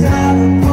Down